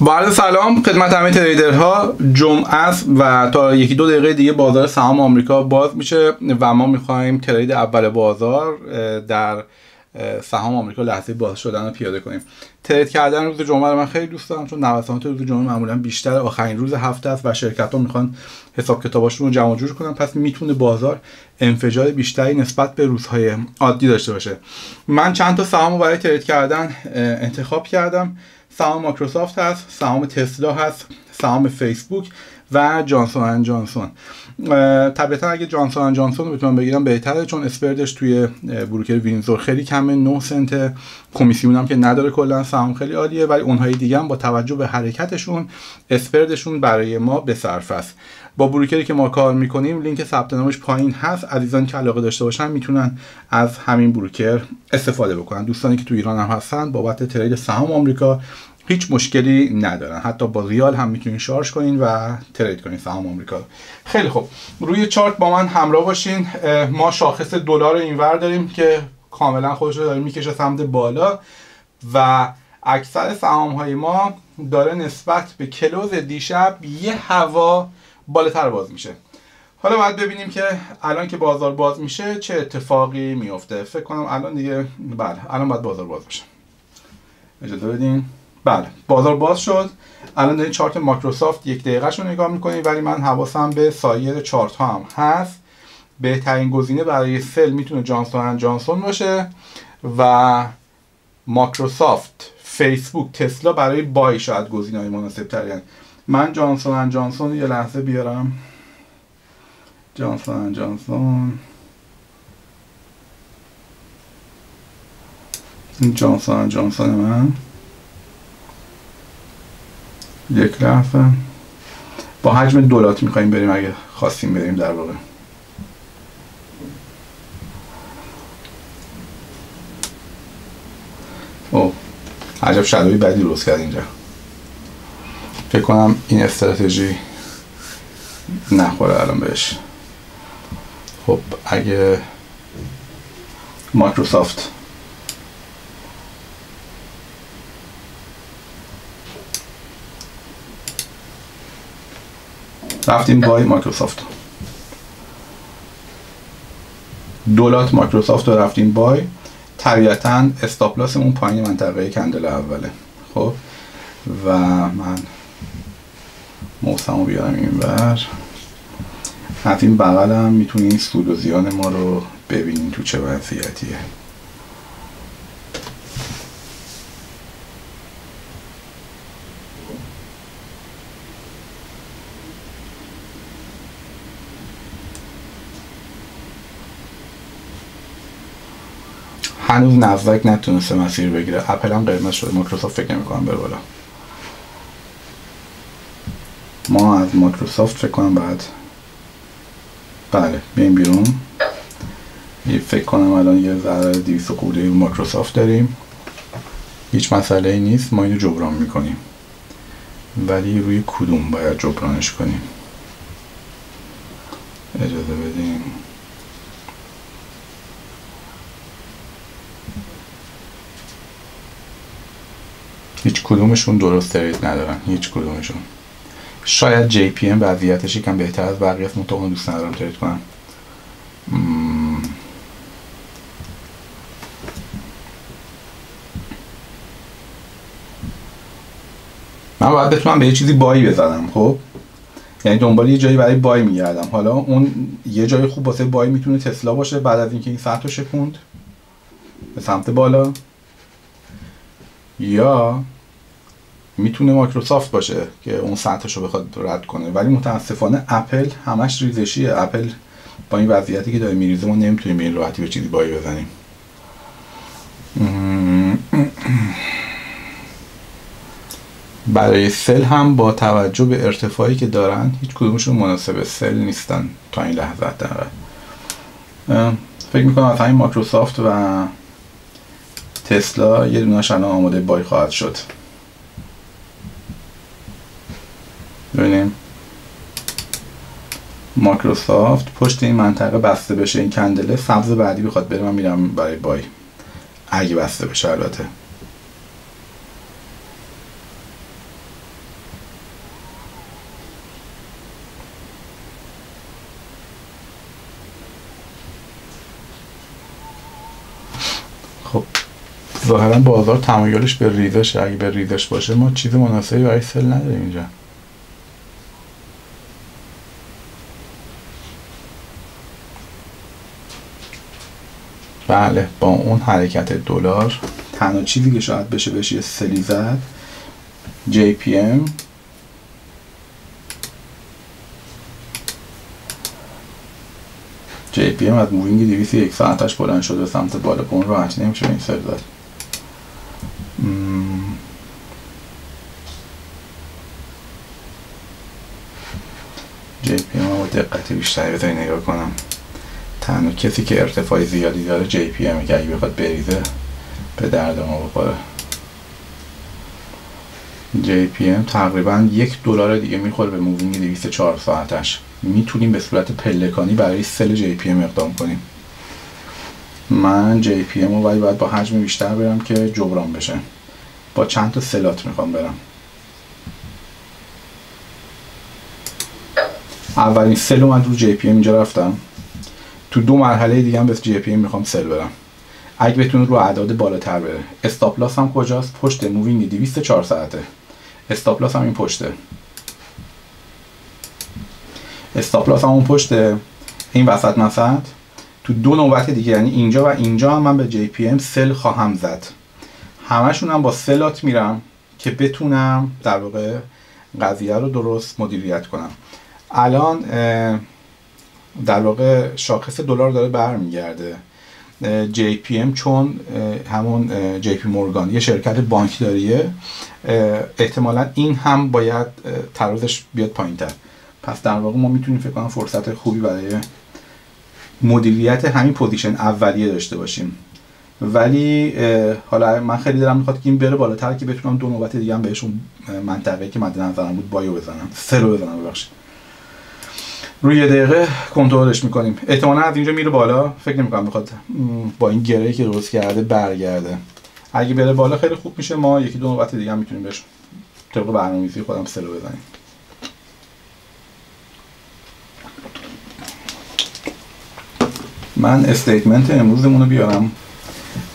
با عرض سلام خدمت همه تریدرها. جمعه است و تا یکی دو دقیقه دیگه بازار سهام آمریکا باز میشه و ما می‌خوایم ترید اول بازار در سهام آمریکا لحظه باز شدن رو پیاده کنیم. ترید کردن روز جمعه رو من خیلی دوست دارم چون نوسانات روز جمعه معمولا بیشتر آخرین روز هفته است و شرکت ها می‌خوان حساب کتاباشون رو جمع جور کنن. پس می‌تونه بازار انفجار بیشتری نسبت به روزهای عادی داشته باشه. من چند تا سهام رو برای trade کردن انتخاب کردم. سهام مایکروسافت هست سهام تسلا هست سهام فیسبوک و Johnson and Johnson. طبیعتا اگه Johnson and Johnson رو بتونم بگیرم بهتره چون spread ش توی broker Windsor خیلی کمه 9 سنت کمیسیون هم که نداره کلا سهام خیلی عالیه ولی اونهای دیگه هم با توجه به حرکتشون spread شون برای ما به صرف است. با broker ی که ما کار می‌کنیم لینک ثبت نامش پایین هست. عزیزان که علاقه داشته باشن می‌تونن از همین بروکر استفاده بکنن. دوستانی که تو ایران هم هستن بابت ترید سهام آمریکا هیچ مشکلی ندارن. حتی با ریال هم می‌تونین شارژ کنین و ترید کنین سهام آمریکا خیلی خوب. روی چارت با من همراه باشین. ما شاخص دلار اینور داریم که کاملا خودش رو داره می‌کشه سمت بالا و اکثر سهام های ما داره نسبت به کلوز دیشب یه هوا بالاتر باز میشه. حالا باید ببینیم که الان که بازار باز میشه چه اتفاقی میفته فکر کنم الان دیگه بله الان باید بازار باز بشه اجازه بدین. بله بازار باز شد. الان دارین چارت مایکروسافت یک دقیقه رو نگاه می‌کنیم ولی من حواسم به سایر چارت ها هم هست. بهترین گزینه برای سل می‌تونه جانسون جانسون باشه و مایکروسافت فیسبوک تسلا برای بای شاید گزینه های مناسب ترین من جانسون جانسون یه لحظه بیارم. جانسون جانسون این جانسون جانسون من. یک لحظه با حجم دولات میخواییم بریم اگه خواستیم بریم در واقع. او عجب شدوی بدی درست کرد اینجا. فکر کنم این استراتژی نخوره الان بهش. خب اگه مایکروسافت رفتیم بای مایکروسافت. دولات مایکروسافت رو رفتیم بای طبیعتا استاپلاسمون پایین منطقه کندل اوله. خب؟ و من موسم رو بیارم این بر از این بغل هم می‌تونین سود و زیان ما رو ببینین تو چه وضعیتیه. هنوز نزدک نتونسته مسیر بگیره اپل هم قرمز شده. مایکروسافت فکر نمی‌کنم بره بالا. ما از مایکروسافت فکر کنم بعد بله بیایم بیرون. فکر کنم الان یه ذره 200 خورده مایکروسافت داریم. هیچ مسئله نیست. ما اینو جبران می‌کنیم. ولی روی کدوم باید جبرانش کنیم اجازه بدیم هیچ کدومشون درست ترید ندارن هیچ کدومشون. شاید جی پی ام وضعیتش یکم بهتر از بقیه است منتها دوست ندارم ترید کنم. من باید بتونم به یه چیزی بایی بزنم خب؟ یعنی دنبال یه جایی برای بای میگردم. حالا اون یه جای خوب واسه بای می‌تونه تسلا باشه بعد از اینکه این سطح رو شکوند به سمت بالا. یا می‌تونه مایکروسافت باشه که اون سطحش رو بخواد رد کنه. ولی متاسفانه اپل همش ریزشیه. اپل با این وضعیتی که داره میریزه ما نمی‌تونیم به این راحتی به چیزی بایی بزنیم. برای سل هم با توجه به ارتفاعی که دارن هیچ کدومشون مناسب سل نیستن تا این لحظه در فکر می‌کنم از همین مایکروسافت و تسلا یه دونش الان آماده بای خواهد شد. ببینیم. مایکروسافت پشت این منطقه بسته بشه این کندله سبز بعدی بخواد بره من میرم برای بای. اگه بسته بشه البته. ظاهرا بازار تمایلش به ریزش اگه به ریزش باشه ما چیز مناسبی برای سل نداریم اینجا. بله با اون حرکت دلار تنها چیزی که شاید بشه بشه یه sell ی زد جی پی ام. جی پی ام از moving 200 یک ساعتش بلند شده سمت بالا اون راحتی نمیشه به این sell داد JPM با دقت بیشتری بذاری نگاه کنم. تنها کسی که ارتفاع زیادی داره JP که اگه بخواد بریزه به درد ما بخوره. JPM تقریبا یک دلار دیگه می‌خوره به moving 200 4 ساعتش. می‌تونیم به صورت پلکانی برای sell JPM اقدام کنیم. من JPM رو باید با حجم بیشتر برم که جبران بشه. با چند تا سه lot می‌خوام برم. اولین sell من رو JPM اینجا رفتم. تو دو مرحله دیگه هم به JPM می‌خوام sell برم. اگه بتونه رو اعداد بالاتر بره. stop loss هم کجاست؟ پشت moving 200 4 ساعته. stop loss هم این پشته. stop loss هم اون پشت این وسط مسط. تو دو نوبت دیگه یعنی اینجا و اینجا هم من به JPM sell خواهم زد. همشون هم با سه lot میرم که بتونم در واقع قضیه رو درست مدیریت کنم. الان در واقع شاخص دلار داره برمیگرده. JPM چون همون JP Morgan یه شرکت بانکداریه احتمالا این هم باید ترازش بیاد پایین تر پس در واقع ما می‌تونیم فکر کنم فرصت خوبی برای مدیریت همین position اولیه داشته باشیم. ولی حالا من خیلی دارم می‌خواد که این بره بالاتر که بتونم دو نوبت دیگه هم بهشون منطقه که مد نظرم بود بایو بزنم. سه رو بزنم ببخشید. روی دقیقه کنترلش می‌کنیم. احتمالا از اینجا میره بالا. فکر نمی‌کنم بخواد با این گره که درست کرده برگرده. اگه بره بالا خیلی خوب میشه. ما یکی دو نوبت دیگه هم می‌تونیم بهش طبق برنامه‌ریزی خودم سلو بزنیم. من statement امروزمون رو بیارم.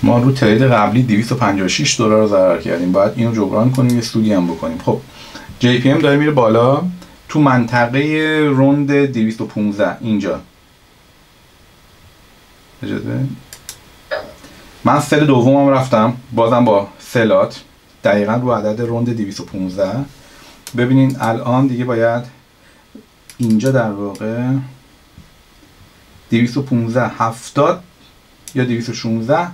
ما رو trade قبلی 256 دلار ضرر کردیم. باید اینو جبران کنیم یه سودی هم بکنیم. خب JPM داره میره بالا. تو منطقه round 215 اینجا. اجازه؟ من sell دومم رفتم بازم با سلات دقیقا رو عدد round 215 ببینین الان دیگه باید اینجا در واقع 215 70 یا 216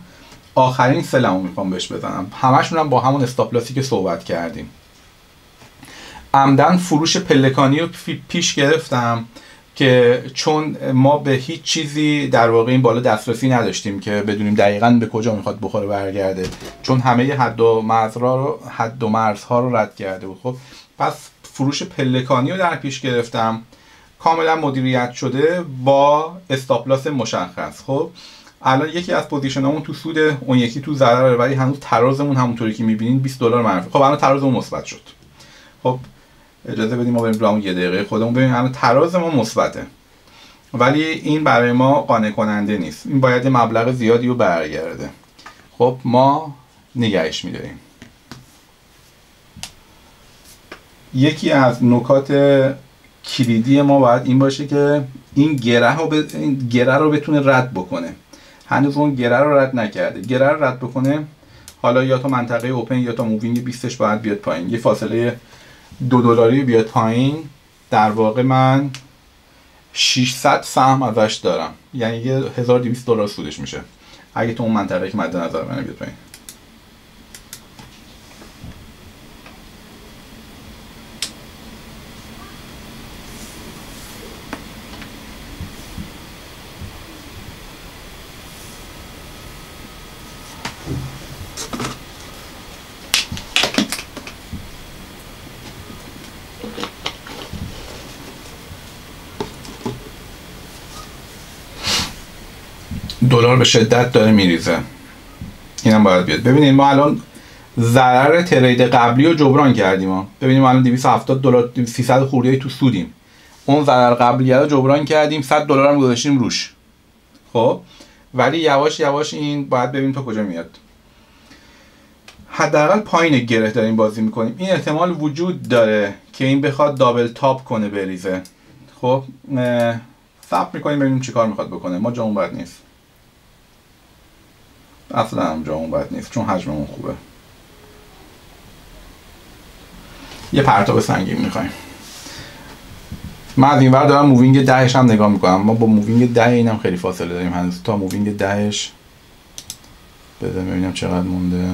آخرین سلمو می‌خوام بهش بزنم. همشون هم با همون استاپلاسی که صحبت کردیم. عمدن فروش پلکانی رو پیش گرفتم که چون ما به هیچ چیزی در واقع این بالا دسترسی نداشتیم که بدونیم دقیقا به کجا می‌خواد بخوره برگرده. چون همه حد و مرزها رو حد و مرزها رو رد کرده بود. خب پس فروش پلکانی رو در پیش گرفتم. کاملا مدیریت شده با استاپلاس مشخص. خب الان یکی از پوزیشنامون تو سود اون یکی تو ضرره ولی هنوز ترازمون همونطوری که می‌بینین 20 دلار منفی. خب الان ترازمون مثبت شد. خب اجازه بدیم ما بریم رو یه دقیقه خودمون ببینیم الان تراز ما مثبته. ولی این برای ما قانع کننده نیست. این باید مبلغ زیادی رو برگرده. خب ما نگهش میداریم. یکی از نکات کلیدی ما باید این باشه که این گره رو, ب... این گره رو بتونه رد بکنه. هنوز اون گره رو رد نکرده. گره رو رد بکنه حالا یا تا منطقه open یا تا moving 20 باید بیاد پایین. یه فاصله دو دلاری بیاد پایین. در واقع من 600 سهم ازش دارم. یعنی یه 1200 دلار سودش میشه. اگه تو اون منطقه که مد نظر من بیاد پایین. دلار به شدت داره میریزه. اینم باید بیاد. ببینید ما الان ضرر ترید قبلی رو جبران کردیم ما ببینیم الان 270 دلار 300 خورده تو سودیم. اون ضرر قبلی رو جبران کردیم 100 دلار هم گذاشتیم روش. خب؟ ولی یواش یواش این باید ببینیم تا کجا میاد. حداقل پایین گره داریم بازی می‌کنیم. این احتمال وجود داره که این بخواد دابل تاپ کنه بریزه. خب؟ ثبت می‌کنیم ببینیم چیکار می‌خواد بکنه. ما جامون بد نیست. اصلا هم جامون بد نیست چون حجممون خوبه. یه پرتاب سنگین می‌خوایم. من از این دارم moving دهش هم نگاه می‌کنم. ما با moving ده اینم خیلی فاصله داریم هنوز. تا moving دهش بده ببینم چقدر مونده.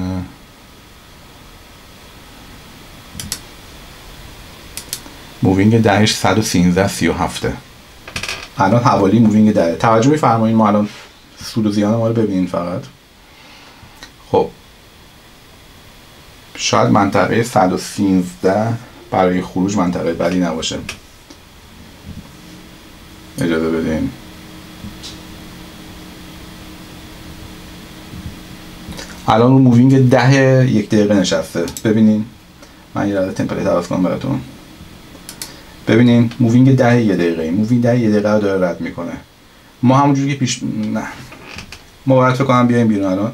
moving دهش 113 37 الان حوالی moving ده. توجه میفرمایید ما الان سود و زیان ما رو ببینین فقط خب شاید منطقه 113 برای خروج منطقه بدی نباشه. اجازه بدین. الان رو moving ده یک دقیقه نشسته. ببینین. من یه رده template عوض کنم براتون. ببینین moving ده یه دقیقه moving ده یه دقیقه داره رد می‌کنه. ما همونجوری که پیش نه. ما باید فکر کنم بیایم بیرون الان.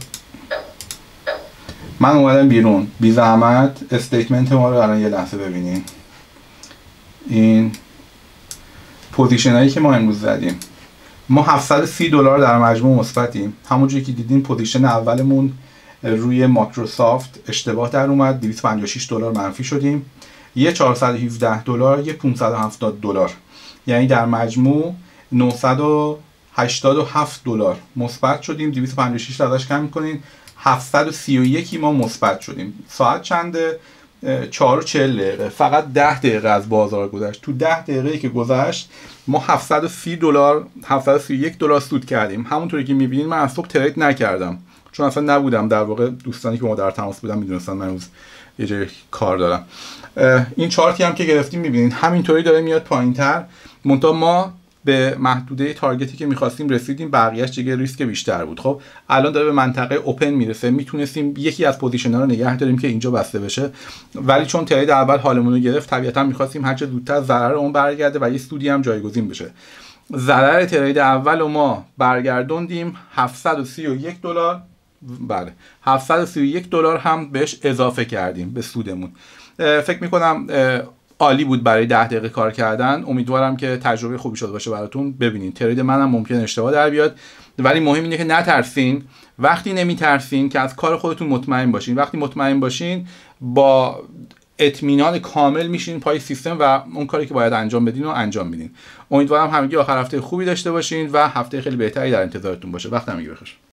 من اومدم بیرون. بی زحمت statement ما رو الان یه لحظه ببینین. این position هایی که ما امروز زدیم. ما 730 دلار در مجموع مثبتیم. همونجوری که دیدین position اولمون روی ماکروسافت اشتباه در اومد. 256 دلار منفی شدیم. یه 417 دلار یه 570 دلار. یعنی در مجموع 987 دلار. مثبت شدیم 256 ازش کم می‌کنین 731 ما مثبت شدیم. ساعت چنده؟ 4 و 40 دقیقه. فقط 10 دقیقه از بازار گذشت. تو 10 دقیقه که گذشت ما 730 دلار 731 دلار سود کردیم. همونطوری که می‌بینید من از صبح ترید نکردم. چون اصلا نبودم. در واقع دوستانی که ما در تماس بودم می‌دونستن من روز یه جای کار دارم. این چارتی هم که گرفتیم می‌بینید. همینطوری داره میاد پایین تر منتها ما به محدوده target ی که می‌خواستیم رسیدیم بقیهش دیگه ریسک بیشتر بود. خب الان داره به منطقه open می‌رسه. می‌تونستیم یکی از position ها رو نگه داریم که اینجا بسته بشه. ولی چون trade اول حالمون رو گرفت طبیعتا می‌خواستیم هرچه زودتر ضرر اون برگرده و یه سودی هم جایگزین بشه. ضرر ترید اول و ما برگردوندیم. 731 دلار. بله 731 دلار هم بهش اضافه کردیم به سودمون. فکر می‌کنم عالی بود برای ده دقیقه کار کردن. امیدوارم که تجربه خوبی شده باشه براتون. ببینین ترید منم ممکن اشتباه در بیاد. ولی مهم اینه که نترسین. وقتی نمیترسین که از کار خودتون مطمئن باشین. وقتی مطمئن باشین با اطمینان کامل میشین پای سیستم و اون کاری که باید انجام بدین و انجام میدین. امیدوارم همگی آخر هفته خوبی داشته باشین و هفته خیلی بهتری در انتظارتون باشه. وقت همگی بخیر.